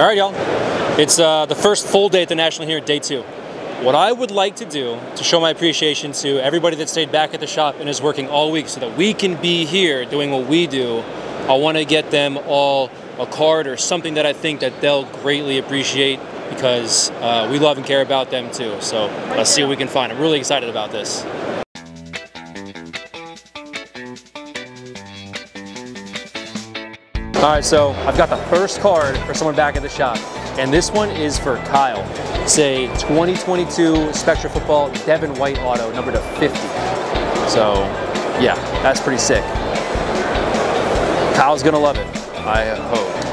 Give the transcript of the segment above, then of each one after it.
All right, y'all. It's uh, the first full day at the National here, day two. What I would like to do to show my appreciation to everybody that stayed back at the shop and is working all week so that we can be here doing what we do, I want to get them all a card or something that I think that they'll greatly appreciate because uh, we love and care about them too. So let's see what we can find. I'm really excited about this. All right, so I've got the first card for someone back at the shop, and this one is for Kyle. It's a 2022 Spectra Football Devin White auto, number to 50. So, yeah, that's pretty sick. Kyle's gonna love it, I hope.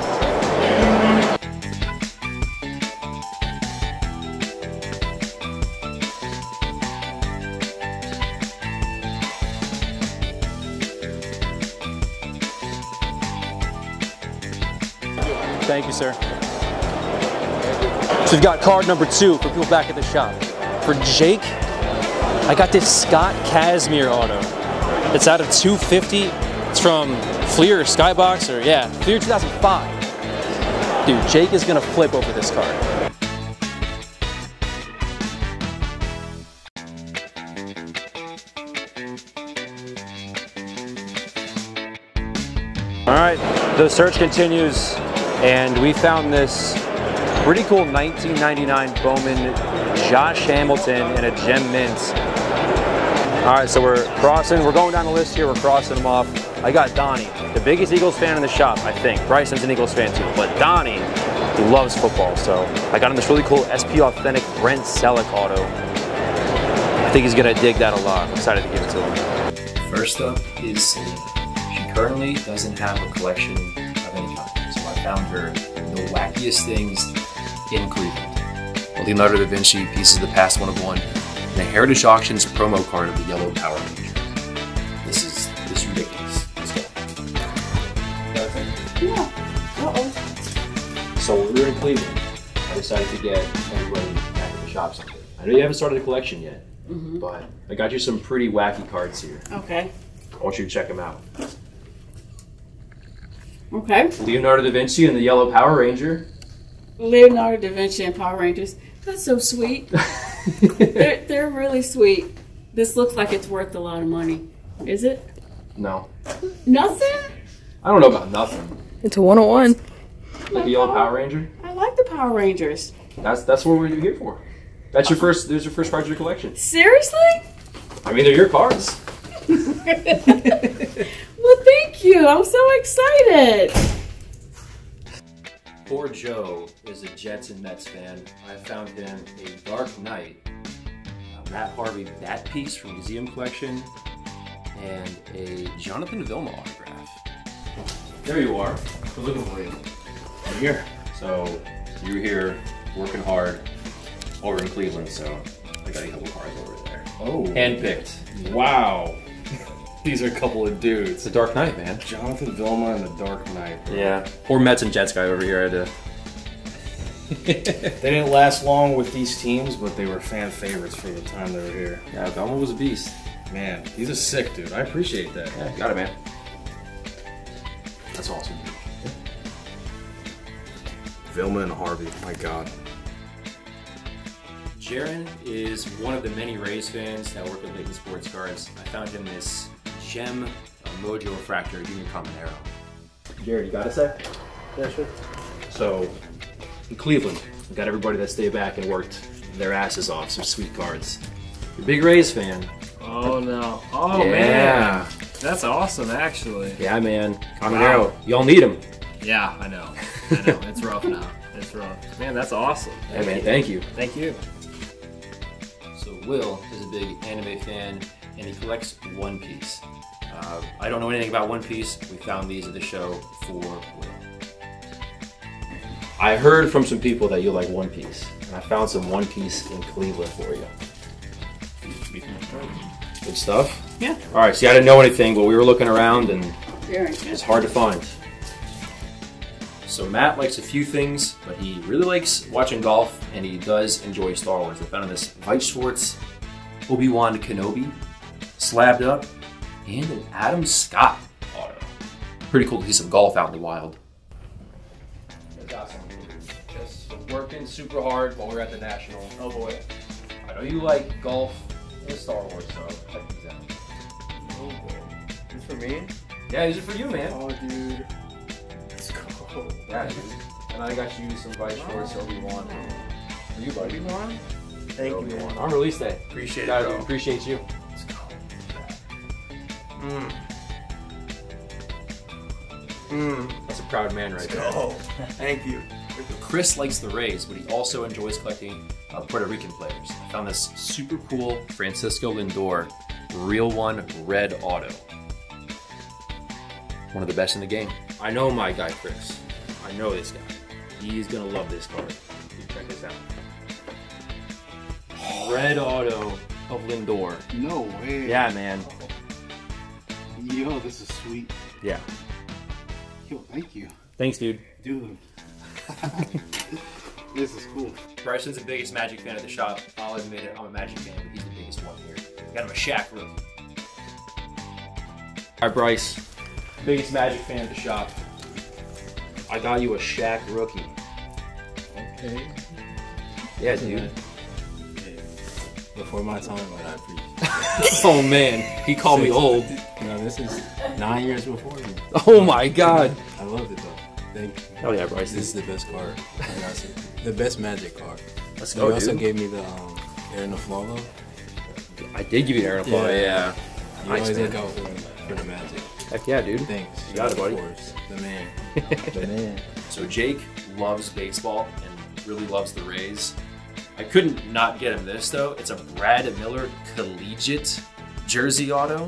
Thank you, sir. So we've got card number two for people back at the shop. For Jake, I got this Scott Kazmir auto. It's out of 250. It's from Fleer or Skybox or yeah, Fleer 2005. Dude, Jake is gonna flip over this card. All right, the search continues, and we found this pretty cool 1999 Bowman Josh Hamilton and a gem mint. All right, so we're crossing, we're going down the list here, we're crossing them off. I got Donnie, the biggest Eagles fan in the shop, I think. Bryson's an Eagles fan too, but Donnie, he loves football, so I got him this really cool SP Authentic Brent Celek auto. I think he's gonna dig that a lot. I'm excited to give it to him. First up is. She currently doesn't have a collection of any kind, so I found her the wackiest things in Cleveland. A Leonardo da Vinci Pieces of the Past one of one, and a Heritage Auctions promo card of the Yellow Power Rangers. This is this is ridiculous. Let's go. Yeah. Uh-oh. So when we were in Cleveland, I decided to get everybody back at the shop something. I know you haven't started a collection yet, mm-hmm. but I got you some pretty wacky cards here. Okay. I want you to check them out. Okay. Leonardo da Vinci and the Yellow Power Ranger. Leonardo da Vinci and Power Rangers. That's so sweet. they're, they're really sweet. This looks like it's worth a lot of money. Is it? no, Nothing? I don't know about nothing. It's a 101. Like a Yellow Power Ranger. I like the Power Rangers. That's that's what we're here for. That's your first. There's your first cards of your collection. Seriously? I mean, they're your cards. Well, thank you. I'm so excited. Poor Joe is a Jets and Mets fan. I found him a Dark Knight, a Matt Harvey Bat piece from Museum Collection, and a Jonathan Vilma autograph. There you are. We're looking for you. I'm here. So you're here working hard over in Cleveland. So I got a couple cards over there. Oh, Handpicked. wow. These are a couple of dudes. The Dark Knight, man. Jonathan Vilma and the Dark Knight. Yeah. Poor Mets and Jets guy over here had to. They didn't last long with these teams, but they were fan favorites for the time they were here. yeah, Vilma was a beast. Man, these are sick, dude. I appreciate that. Yeah, got it, man. That's awesome. Vilma and Harvey, my God. Jaron is one of the many Rays fans that work with Layton Sports Cards. I found him this gem uh, Mojo Refractor Junior Caminero. Jared, you got a sec? Yeah, sure. So, in Cleveland, we got everybody that stayed back and worked their asses off. Some sweet cards. You're a big Rays fan. Oh no! Oh yeah. man, that's awesome. Actually, Yeah, man. Caminero. Y'all need him. yeah, I know. I know. It's rough now. It's rough. Man, that's awesome. Yeah, man. Thank you. Thank you. So Will is a big anime fan, and he collects One Piece. Uh, I don't know anything about One Piece. We found these at the show for Will. I heard from some people that you like One Piece, and I found some One Piece in Cleveland for you. Good stuff. Yeah. All right. See, I didn't know anything, but we were looking around, and it's hard to find. So Matt likes a few things, but he really likes watching golf, and he does enjoy Star Wars. I found this Weiss Schwarz Obi-Wan Kenobi, slabbed up, and an Adam Scott auto. Pretty cool piece of golf out in the wild. That's awesome. just working super hard while we we're at the National. Oh boy. I know you like golf and Star Wars, so check these out. Oh boy. This for me? Yeah, these are for you, man. Oh dude. Let's go. Yeah, dude. And I got you some Weiss Schwarz Obi Wan. For you, buddy. Obi-Wan? Thank you, man. On release day. Appreciate it, Yeah, bro. appreciate you. Let's. Mm. Mm. That's a proud man right there. Go. Thank you. Chris likes the Rays, but he also enjoys collecting uh, Puerto Rican players. I found this super cool Francisco Lindor Real One Red Auto. One of the best in the game. I know my guy Chris. I know this guy. He's gonna love this card. You check this out. Red Auto of Lindor. No way. Yeah, man. Yo, this is sweet. Yeah. Yo, thank you. Thanks, dude. Dude. this is cool. Bryson's the biggest Magic fan at the shop. I'll admit it, I'm a Magic fan, but he's the biggest one here. Got him a Shaq rookie. All right, Bryce, biggest Magic fan at the shop. I got you a Shaq rookie. Okay. Yeah, dude. Before my time, but I appreciate oh man, he called me old. This is nine years before you. Oh my god. I loved it though. Thank you. Hell yeah, Bryce. This is the best card. I got you. The best magic car. Let's go. You also dude. gave me the um, Arron Afflalo. I did give you Arron Afflalo. Yeah. Yeah. You Nice, always man. look out for, for the magic. Heck yeah, dude. Thanks. You got it, buddy. Of course. The man. the man. So Jake loves baseball and really loves the Rays. I couldn't not get him this though. It's a Brad Miller collegiate jersey auto.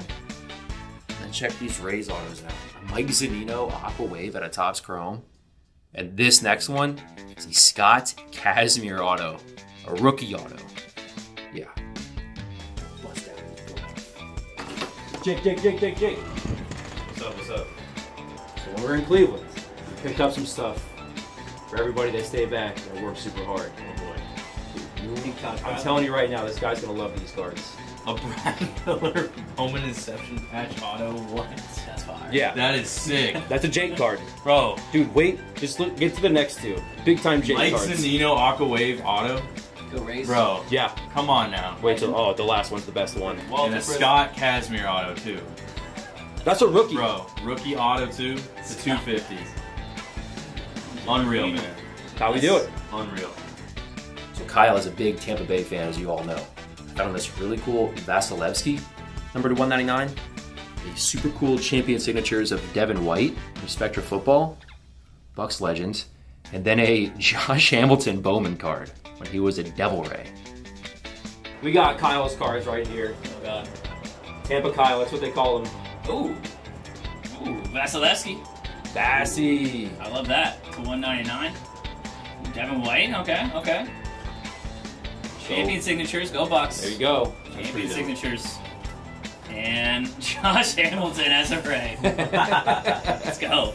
And check these Rays autos out. Mike Zunino Aqua Wave at a Topps Chrome. And this next one is a Scott Kazmir auto, a rookie auto. Yeah. Bust down. Jake, Jake, Jake, Jake, Jake. What's up? What's up? So when we're in Cleveland, we picked up some stuff for everybody that stayed back that worked super hard. Oh boy. I'm telling you right now, this guy's gonna love these cards. A Brad Miller Bowman Inception patch auto. What? That's fire. Yeah, That is sick, that's a Jake card, bro. dude. Wait, just look, get to the next two, big time Jake Mike cards. Zunino Aqua Wave auto, Go Rays. bro. Yeah, Come on now. wait till oh the last one's the best one. and a Scott Kazmir auto too, That's a rookie. bro. Rookie auto too. It's a 250. Unreal, man. How we do it? Unreal. So Kyle is a big Tampa Bay fan, as you all know. I found this really cool Vasilevskiy, number to 199. A super cool champion signatures of Devin White, from Spectra Football, Bucs legend, and then a Josh Hamilton Bowman card when he was a Devil Ray. We got Kyle's cards right here. Oh god. Tampa Kyle, that's what they call him. Ooh. Ooh, Vasilevskiy. Bassy. I love that. To 199. Devin White. Okay, okay. Champion signatures. Go Bucs. There you go. Champion signatures. And Josh Hamilton as a Ray. Let's go.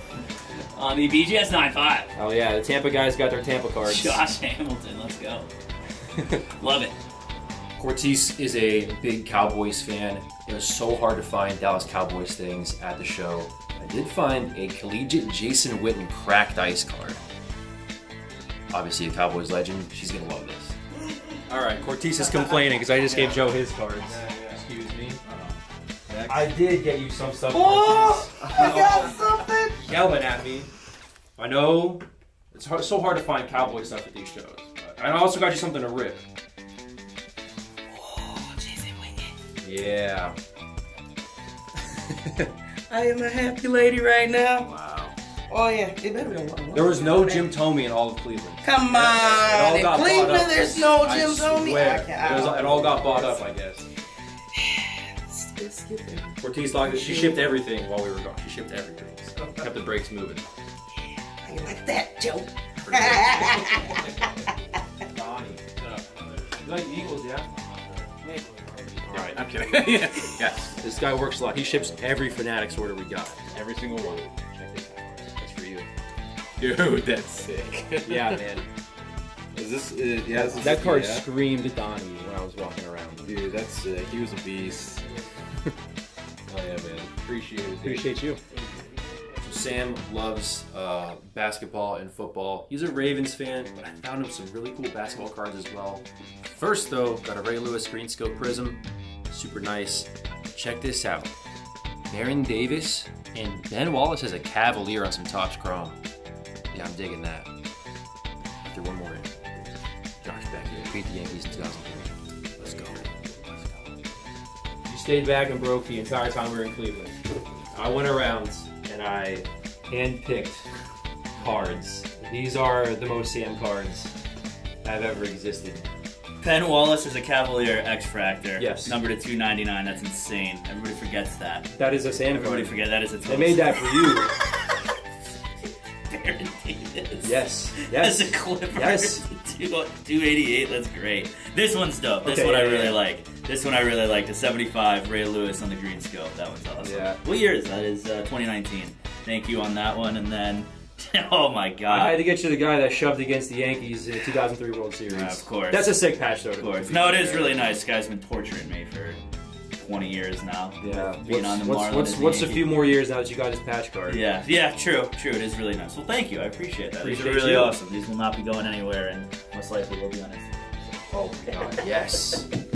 On the BGS 9.5. Oh yeah, the Tampa guys got their Tampa cards. Josh Hamilton. Let's go. Love it. Cortez is a big Cowboys fan. It was so hard to find Dallas Cowboys things at the show. I did find a collegiate Jason Witten cracked ice card. Obviously, a Cowboys legend. She's gonna love this. All right, Cortez is complaining because I just gave Joe his cards. Excuse me. I did get you some stuff. Oh, I got something. Yelling at me. I know it's hard, so hard to find cowboy stuff at these shows. But I also got you something to rip. Yeah. I am a happy lady right now. Wow. Oh yeah, it better be one. There was no Jim Thome in all of Cleveland. Come It all on, got bought Cleveland, up. There's no I Jim Thome. swear. I can't- It, was, it all got bought up, I guess. Let's get there. Ortiz locked it. She shipped everything while we were gone. She shipped everything. So Kept the breaks moving. I like that joke. Donnie. You like Eagles, yeah? Alright, I'm kidding. yes. This guy works a lot. He ships every Fanatics order we got. Every single one. Check this out. That's for you. Dude, that's sick. Yeah, man. Is this? Uh, yeah, this is That card Yeah. screamed Donnie when I was walking around. Dude, that's sick. He was a beast. oh yeah, man. Appreciate it. dude. Appreciate you. Sam loves uh, basketball and football. He's a Ravens fan, but I found him some really cool basketball cards as well. First, though, got a Ray Lewis Green Scope Prism. Super nice. Check this out. Baron Davis and Ben Wallace has a Cavalier on some Topps Chrome. Yeah, I'm digging that. Threw one more Beat the Yankees in 2003. Let's go. Let's go. You stayed back and broke the entire time we were in Cleveland. I went around and I handpicked cards. These are the most Sam cards I've ever existed. Ben Wallace is a Cavalier X Fractor. Yes. Number to 299. That's insane. Everybody forgets that. That is a Sam Everybody card. forget that is a They made that for you. Baron Davis. Yes. Yes. As a Clipper. Yes. Two- 288. That's great. This one's dope. This Okay, one I yeah, really yeah. like. This one I really like. The 75 Ray Lewis on the green scope. That one's awesome. Yeah. What year is that? Is uh, 2019. Thank you on that one. And then, oh my God. I had to get you the guy that shoved against the Yankees in the 2003 World Series. Yeah, of course. That's a sick patch, though. Of course. No, it is really nice. This guy's been torturing me for 20 years now. Yeah. Being What's, on the what's, Marlins what's, and the what's a Yankees. few more years now that you got his patch card? Yeah, yeah, true, true. It is really nice. Well, thank you. I appreciate that. These Appreciate are really you. awesome. These will not be going anywhere, and most likely we'll be on Instagram. Oh, God, yes.